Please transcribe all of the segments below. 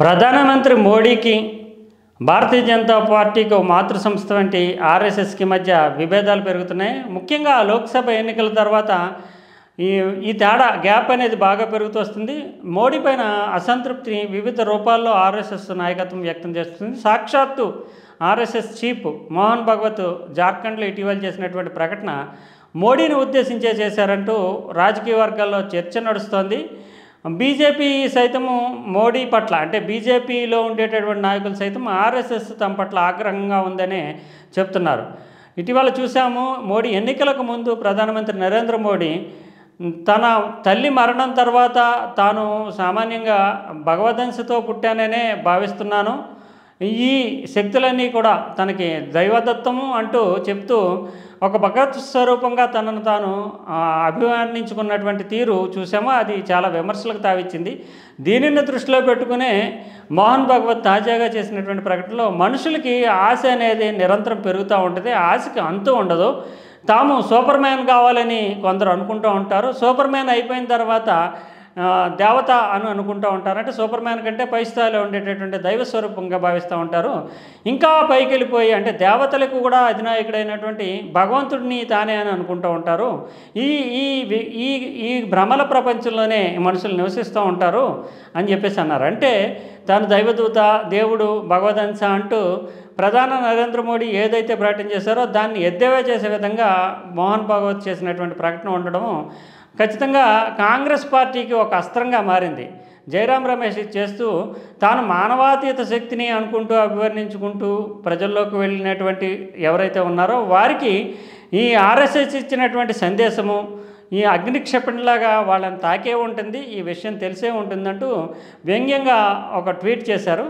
ప్రధానమంత్రి మోడీకి భారతీయ జనతా పార్టీకి మాతృ సంస్థ వంటి ఆర్ఎస్ఎస్కి మధ్య విభేదాలు పెరుగుతున్నాయి. ముఖ్యంగా లోక్సభ ఎన్నికల తర్వాత ఈ ఈ తేడా గ్యాప్ అనేది బాగా పెరుగుతూ వస్తుంది. మోడీ పైన అసంతృప్తిని వివిధ రూపాల్లో ఆర్ఎస్ఎస్ నాయకత్వం వ్యక్తం చేస్తుంది. సాక్షాత్తు ఆర్ఎస్ఎస్ చీఫ్ మోహన్ భగవత్ జార్ఖండ్లో ఇటీవల చేసినటువంటి ప్రకటన మోడీని ఉద్దేశించే చేశారంటూ రాజకీయ వర్గాల్లో చర్చ నడుస్తోంది. బీజేపీ సైతము మోడీ పట్ల అంటే బీజేపీలో ఉండేటటువంటి నాయకులు సైతం ఆర్ఎస్ఎస్ తమ పట్ల ఆగ్రహంగా ఉందనే చెప్తున్నారు. ఇటీవల చూసాము మోడీ ఎన్నికలకు ముందు ప్రధానమంత్రి నరేంద్ర మోడీ తన తల్లి మరణం తర్వాత తాను సామాన్యంగా భగవదంశతో పుట్టాననే భావిస్తున్నాను. ఈ శక్తులన్నీ కూడా తనకి దైవదత్తము అంటూ చెప్తూ ఒక భగవత్ స్వరూపంగా తనను తాను అభిమానించుకున్నటువంటి తీరు చూసామో? అది చాలా విమర్శలకు తావిచ్చింది. దీనిని దృష్టిలో పెట్టుకునే మోహన్ భగవత్ తాజాగా చేసినటువంటి ప్రకటనలో మనుషులకి ఆశ అనేది నిరంతరం పెరుగుతూ ఉంటుంది ఆశకి అంతు ఉండదు. తాము సూపర్ మ్యాన్ కావాలని కొందరు అనుకుంటూ ఉంటారు. సూపర్ మ్యాన్ అయిపోయిన తర్వాత దేవత అని అనుకుంటూ ఉంటారు అంటే సూపర్ మ్యాన్ కంటే పై స్థాయిలో ఉండేటటువంటి దైవ స్వరూపంగా భావిస్తూ ఉంటారు. ఇంకా పైకి వెళ్ళిపోయి అంటే దేవతలకు కూడా అధినాయకుడైనటువంటి భగవంతుడిని తానే అని అనుకుంటూ ఉంటారు. ఈ ఈ ఈ ఈ భ్రమల ప్రపంచంలోనే మనుషులు నివసిస్తూ ఉంటారు అని చెప్పేసి అన్నారు. అంటే తాను దైవదూత దేవుడు భగవదంశ అంటూ ప్రధాన నరేంద్ర మోడీ ఏదైతే ప్రకటన చేశారో దాన్ని ఎద్దేవా చేసే విధంగా మోహన్ భాగవత్ చేసినటువంటి ప్రకటన ఉండడం ఖచ్చితంగా కాంగ్రెస్ పార్టీకి ఒక అస్త్రంగా మారింది. జయరాం రమేష్ చేస్తూ తాను మానవాతీత శక్తిని అనుకుంటూ అభివర్ణించుకుంటూ ప్రజల్లోకి వెళ్ళినటువంటి ఎవరైతే ఉన్నారో వారికి ఈ ఆర్ఎస్ఎస్ ఇచ్చినటువంటి సందేశము ఈ అగ్నిక్షపణిలాగా వాళ్ళని తాకే ఉంటుంది ఈ విషయం తెలిసే ఉంటుందంటూ వ్యంగ్యంగా ఒక ట్వీట్ చేశారు.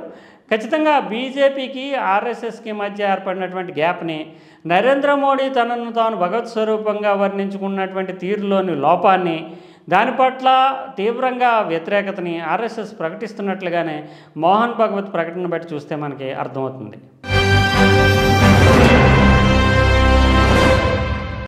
ఖచ్చితంగా బీజేపీకి ఆర్ఎస్ఎస్కి మధ్య ఏర్పడినటువంటి గ్యాప్ని నరేంద్ర మోడీ తనను తాను భగవత్ స్వరూపంగా వర్ణించుకున్నటువంటి తీరులోని లోపాన్ని దాని పట్ల తీవ్రంగా వ్యతిరేకతని ఆర్ఎస్ఎస్ ప్రకటిస్తున్నట్లుగానే మోహన్ భగవత్ ప్రకటన బట్టి చూస్తే మనకి అర్థమవుతుంది.